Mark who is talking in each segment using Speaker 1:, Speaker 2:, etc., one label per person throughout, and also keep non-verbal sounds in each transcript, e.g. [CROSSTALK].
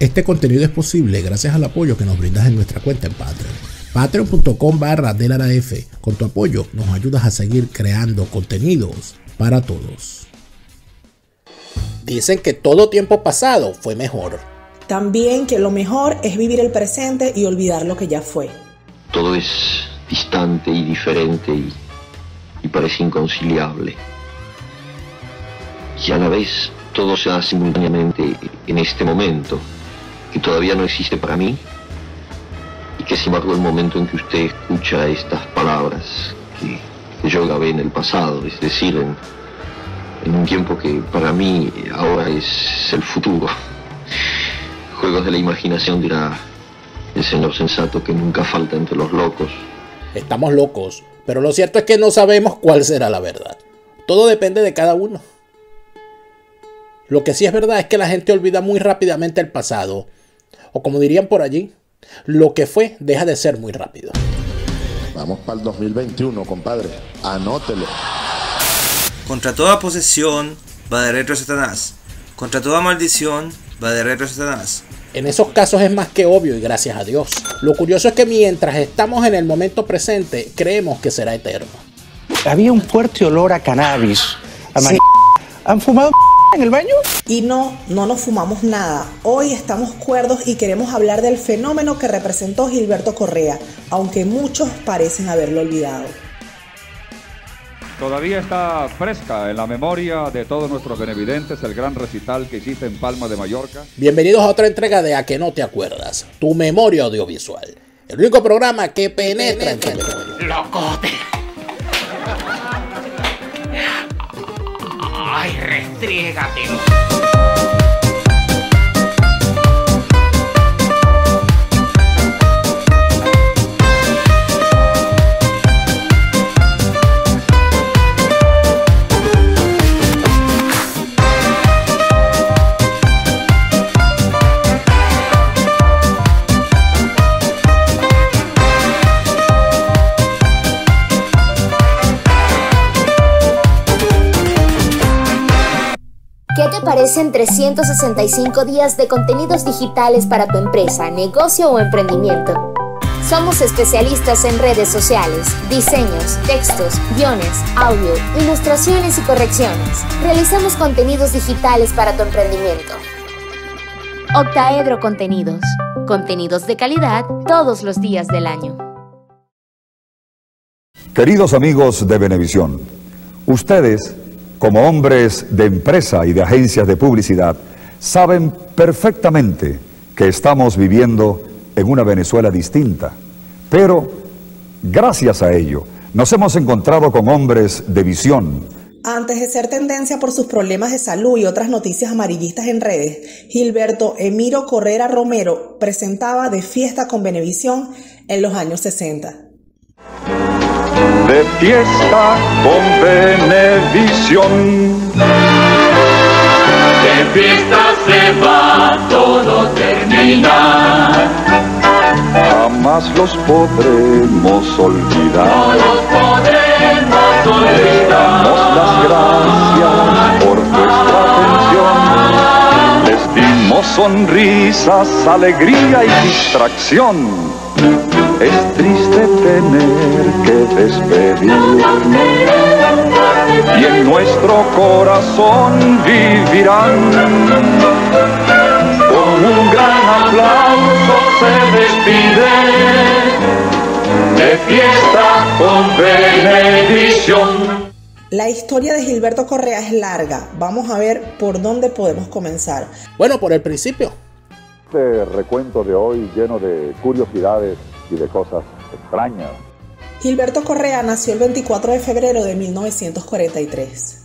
Speaker 1: Este contenido es posible gracias al apoyo que nos brindas en nuestra cuenta en Patreon. Patreon.com barra F. Con tu apoyo nos ayudas a seguir creando contenidos para todos. Dicen que todo tiempo pasado fue mejor.
Speaker 2: También que lo mejor es vivir el presente y olvidar lo que ya fue.
Speaker 3: Todo es distante y diferente y, y parece inconciliable. Y a la vez todo se da simultáneamente en este momento, que todavía no existe para mí, y que sin embargo el momento en que usted escucha estas palabras que, yo grabé en el pasado, es decir, en, en un tiempo que para mí ahora es el futuro. [LAUGHS] Juegos de la imaginación dirá el señor sensato que nunca falta entre los locos.
Speaker 1: Estamos locos, pero lo cierto es que no sabemos cuál será la verdad. Todo depende de cada uno. Lo que sí es verdad es que la gente olvida muy rápidamente el pasado. O como dirían por allí, lo que fue deja de ser muy rápido.
Speaker 4: Vamos para el 2021, compadre. Anótelo.
Speaker 5: Contra toda posesión va de retro Satanás. Contra toda maldición va de retro Satanás.
Speaker 1: En esos casos es más que obvio y gracias a Dios. Lo curioso es que mientras estamos en el momento presente, creemos que será eterno.
Speaker 6: Había un fuerte olor a cannabis. ¿Han fumado en el baño?
Speaker 2: Y no, no nos fumamos nada. Hoy estamos cuerdos y queremos hablar del fenómeno que representó Gilberto Correa, aunque muchos parecen haberlo olvidado.
Speaker 7: Todavía está fresca en la memoria de todos nuestros benevidentes el gran recital que hiciste en Palma de Mallorca.
Speaker 1: Bienvenidos a otra entrega de A que no te acuerdas, tu memoria audiovisual. El único programa que penetra en tu memoria.
Speaker 8: ¡Locote! entrega, meu.
Speaker 9: Parecen 365 días de contenidos digitales para tu empresa, negocio o emprendimiento. Somos especialistas en redes sociales, diseños, textos, guiones, audio, ilustraciones y correcciones. Realizamos contenidos digitales para tu emprendimiento. Octaedro Contenidos. Contenidos de calidad todos los días del año.
Speaker 10: Queridos amigos de Benevisión, ustedes como hombres de empresa y de agencias de publicidad, saben perfectamente que estamos viviendo en una Venezuela distinta. Pero, gracias a ello, nos hemos encontrado con hombres de visión.
Speaker 2: Antes de ser tendencia por sus problemas de salud y otras noticias amarillistas en redes, Gilberto Emiro Correra Romero presentaba De Fiesta con Benevisión en los años 60
Speaker 11: de fiesta con Benevisión.
Speaker 12: De fiesta se va, todo termina.
Speaker 11: Jamás los podremos olvidar.
Speaker 12: No los podremos olvidar.
Speaker 11: damos las gracias por vuestra atención. Les dimos sonrisas, alegría y distracción es triste tener que despedirme y en nuestro corazón vivirán.
Speaker 12: Con un gran aplauso se despide de fiesta con benedición.
Speaker 2: La historia de Gilberto Correa es larga. Vamos a ver por dónde podemos comenzar.
Speaker 1: Bueno, por el principio.
Speaker 4: Este recuento de hoy lleno de curiosidades y de cosas extrañas.
Speaker 2: Gilberto Correa nació el 24 de febrero de 1943.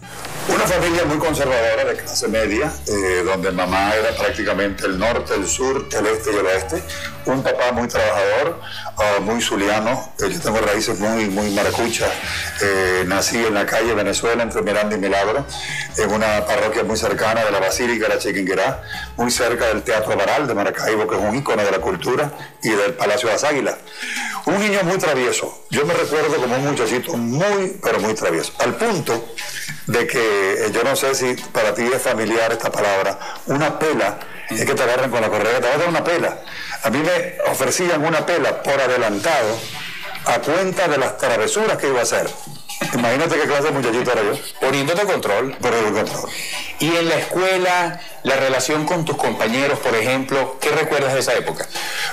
Speaker 13: Una familia muy conservadora de clase media, eh, donde mamá era prácticamente el norte, el sur, el este y el oeste. Un papá muy trabajador, uh, muy zuliano. Eh, yo tengo raíces muy, muy maracuchas. Eh, nací en la calle Venezuela, entre Miranda y Milagro, en una parroquia muy cercana de la Basílica de la Chiquinquirá, muy cerca del Teatro Baral de Maracaibo, que es un ícono de la cultura, y del Palacio de las Águilas. Un niño muy travieso. Yo me recuerdo como un muchachito muy, pero muy travieso. Al punto de que, eh, yo no sé si para ti es familiar esta palabra, una pela es que te agarran con la correa, te vas a dar una pela. A mí me ofrecían una pela por adelantado a cuenta de las travesuras que iba a hacer. Imagínate qué clase de muchachito era yo.
Speaker 14: Poniéndote control.
Speaker 13: El control.
Speaker 14: Y en la escuela, la relación con tus compañeros, por ejemplo, ¿qué recuerdas de esa época?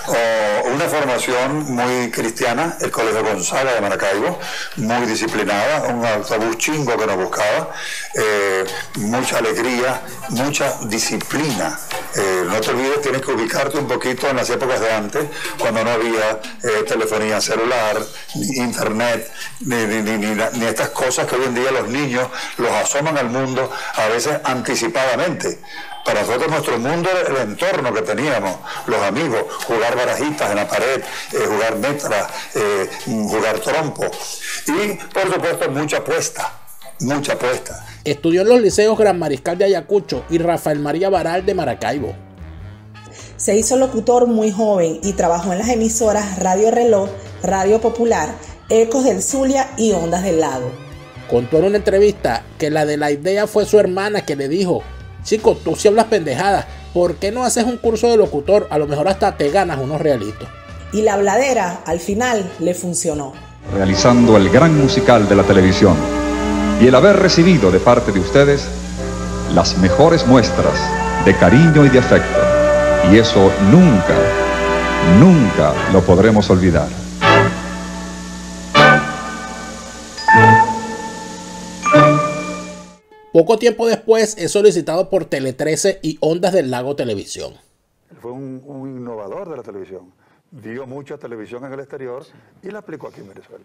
Speaker 13: Oh, una formación muy cristiana, el Colegio Gonzaga de Maracaibo, muy disciplinada, un autobús chingo que nos buscaba, eh, mucha alegría, mucha disciplina. Eh, no te olvides, tienes que ubicarte un poquito en las épocas de antes, cuando no había eh, telefonía celular, internet, ni, ni, ni, estas cosas que hoy en día los niños los asoman al mundo a veces anticipadamente. Para nosotros nuestro mundo era el entorno que teníamos, los amigos, jugar barajitas en la pared, eh, jugar metra, eh, jugar trompo. Y por supuesto mucha apuesta, mucha apuesta.
Speaker 1: Estudió en los liceos Gran Mariscal de Ayacucho y Rafael María Baral de Maracaibo.
Speaker 2: Se hizo locutor muy joven y trabajó en las emisoras Radio Reloj, Radio Popular, Ecos del Zulia y Ondas del Lago.
Speaker 1: Contó en una entrevista que la de la idea fue su hermana que le dijo, chico, tú si hablas pendejadas, ¿por qué no haces un curso de locutor? A lo mejor hasta te ganas unos realitos.
Speaker 2: Y la habladera al final le funcionó.
Speaker 7: Realizando el gran musical de la televisión y el haber recibido de parte de ustedes las mejores muestras de cariño y de afecto. Y eso nunca, nunca lo podremos olvidar.
Speaker 1: Poco tiempo después es solicitado por Tele 13 y Ondas del Lago Televisión.
Speaker 13: Fue un, un innovador de la televisión. Vio mucha televisión en el exterior y la aplicó aquí en Venezuela.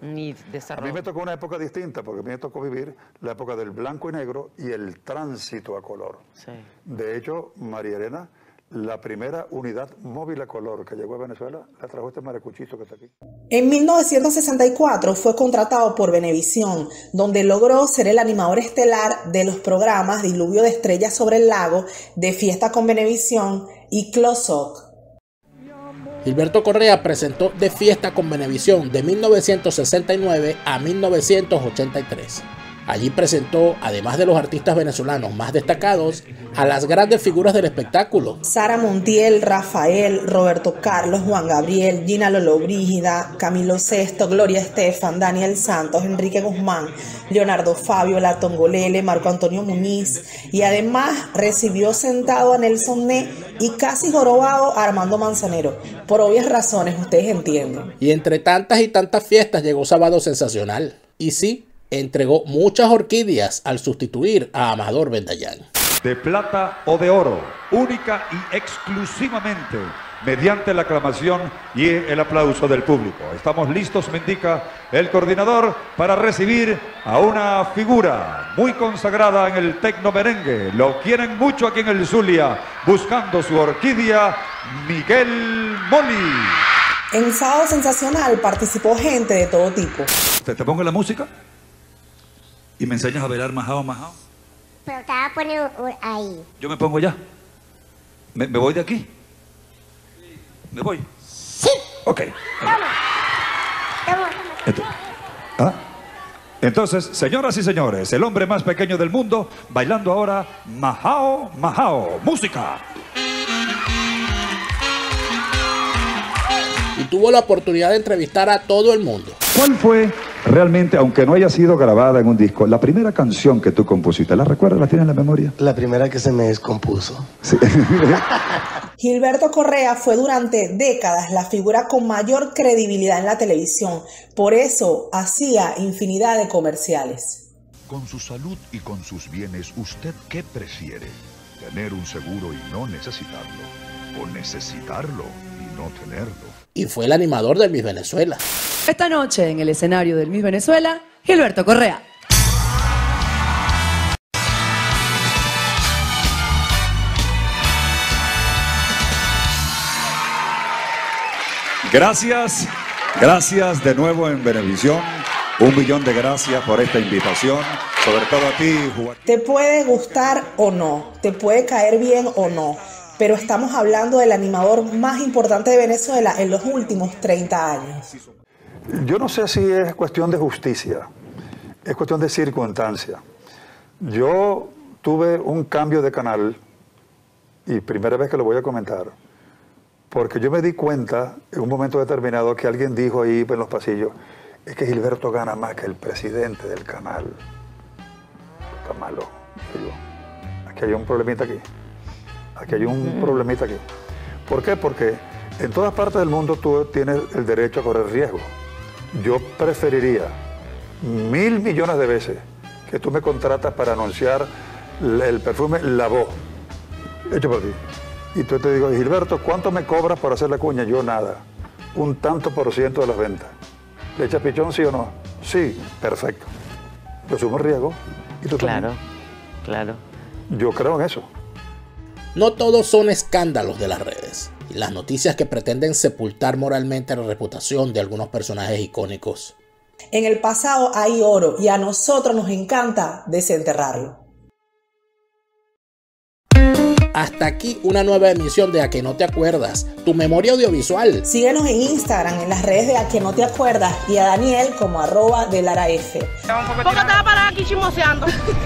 Speaker 13: A mí me tocó una época distinta porque a mí me tocó vivir la época del blanco y negro y el tránsito a color. De hecho, María Elena la primera unidad móvil a color que llegó a Venezuela la trajo este maracuchito que está aquí.
Speaker 2: En 1964 fue contratado por Venevisión, donde logró ser el animador estelar de los programas Diluvio de Estrellas sobre el Lago, De Fiesta con Venevisión y Close Up.
Speaker 1: Gilberto Correa presentó De Fiesta con Venevisión de 1969 a 1983. Allí presentó, además de los artistas venezolanos más destacados, a las grandes figuras del espectáculo.
Speaker 2: Sara Montiel, Rafael, Roberto Carlos, Juan Gabriel, Gina Lolo Brígida, Camilo Sesto, Gloria Estefan, Daniel Santos, Enrique Guzmán, Leonardo Fabio, La Tongolele, Marco Antonio Muniz y además recibió sentado a Nelson Ne y casi jorobado a Armando Manzanero. Por obvias razones, ustedes entienden.
Speaker 1: Y entre tantas y tantas fiestas llegó Sábado Sensacional. Y sí, entregó muchas orquídeas al sustituir a Amador Bendayán.
Speaker 7: De plata o de oro, única y exclusivamente mediante la aclamación y el aplauso del público. Estamos listos, me indica el coordinador, para recibir a una figura muy consagrada en el tecno merengue. Lo quieren mucho aquí en el Zulia, buscando su orquídea, Miguel Moli.
Speaker 2: En Sábado Sensacional participó gente de todo tipo.
Speaker 7: ¿Te, te pongo la música? ¿Y me enseñas a bailar majao, majao?
Speaker 15: Pero te vas a poner ahí.
Speaker 7: Yo me pongo ya. ¿Me, me voy de aquí? ¿Me voy?
Speaker 15: Sí.
Speaker 7: Ok.
Speaker 15: Toma. Toma,
Speaker 7: Entonces, ¿ah? Entonces, señoras y señores, el hombre más pequeño del mundo, bailando ahora Majao, Majao. Música.
Speaker 1: Y tuvo la oportunidad de entrevistar a todo el mundo.
Speaker 10: ¿Cuál fue realmente, aunque no haya sido grabada en un disco, la primera canción que tú compusiste? ¿La recuerdas? ¿La tienes en la memoria?
Speaker 16: La primera que se me descompuso.
Speaker 10: Sí. [LAUGHS]
Speaker 2: Gilberto Correa fue durante décadas la figura con mayor credibilidad en la televisión. Por eso hacía infinidad de comerciales.
Speaker 17: Con su salud y con sus bienes, ¿usted qué prefiere? ¿Tener un seguro y no necesitarlo? ¿O necesitarlo y no tenerlo?
Speaker 1: Y fue el animador de Miss Venezuela.
Speaker 18: Esta noche en el escenario del Miss Venezuela, Gilberto Correa.
Speaker 10: Gracias, gracias de nuevo en Benevisión. Un millón de gracias por esta invitación, sobre todo a ti, Juan.
Speaker 2: Te puede gustar o no, te puede caer bien o no, pero estamos hablando del animador más importante de Venezuela en los últimos 30 años.
Speaker 13: Yo no sé si es cuestión de justicia, es cuestión de circunstancia. Yo tuve un cambio de canal y primera vez que lo voy a comentar, porque yo me di cuenta en un momento determinado que alguien dijo ahí en los pasillos, es que Gilberto gana más que el presidente del canal. Está malo. Digo, aquí hay un problemita aquí. Aquí hay un problemita aquí. ¿Por qué? Porque en todas partes del mundo tú tienes el derecho a correr riesgo. Yo preferiría mil millones de veces que tú me contratas para anunciar el perfume La Voz, hecho por ti. Y tú te digo, Gilberto, ¿cuánto me cobras por hacer la cuña? Yo nada. Un tanto por ciento de las ventas. ¿Le echas pichón, sí o no? Sí, perfecto. Yo sumo riesgo y tú
Speaker 19: Claro, claro.
Speaker 13: Yo creo en eso.
Speaker 1: No todos son escándalos de las redes y las noticias que pretenden sepultar moralmente la reputación de algunos personajes icónicos.
Speaker 2: En el pasado hay oro y a nosotros nos encanta desenterrarlo.
Speaker 1: Hasta aquí una nueva emisión de A que no te acuerdas, tu memoria audiovisual.
Speaker 2: Síguenos en Instagram, en las redes de A que no te acuerdas y a Daniel como arroba de Lara F.
Speaker 20: ¿Por qué estaba parada aquí chismoseando?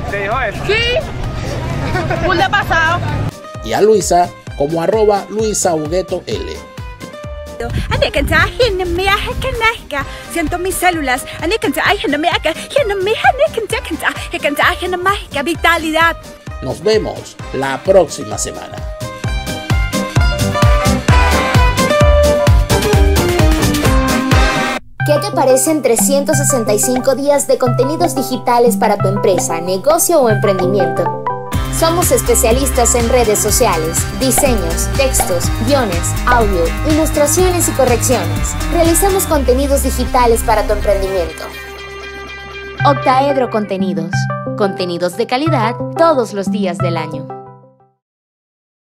Speaker 21: ¿Te dijo eso?
Speaker 20: Sí. Full de pasado.
Speaker 1: Y a Luisa como arroba Luisa Hugueto L.
Speaker 22: Siento mis células. Vitalidad.
Speaker 1: Nos vemos la próxima semana.
Speaker 9: ¿Qué te parecen 365 días de contenidos digitales para tu empresa, negocio o emprendimiento? Somos especialistas en redes sociales, diseños, textos, guiones, audio, ilustraciones y correcciones. Realizamos contenidos digitales para tu emprendimiento. Octaedro Contenidos. Contenidos de calidad todos los días del año.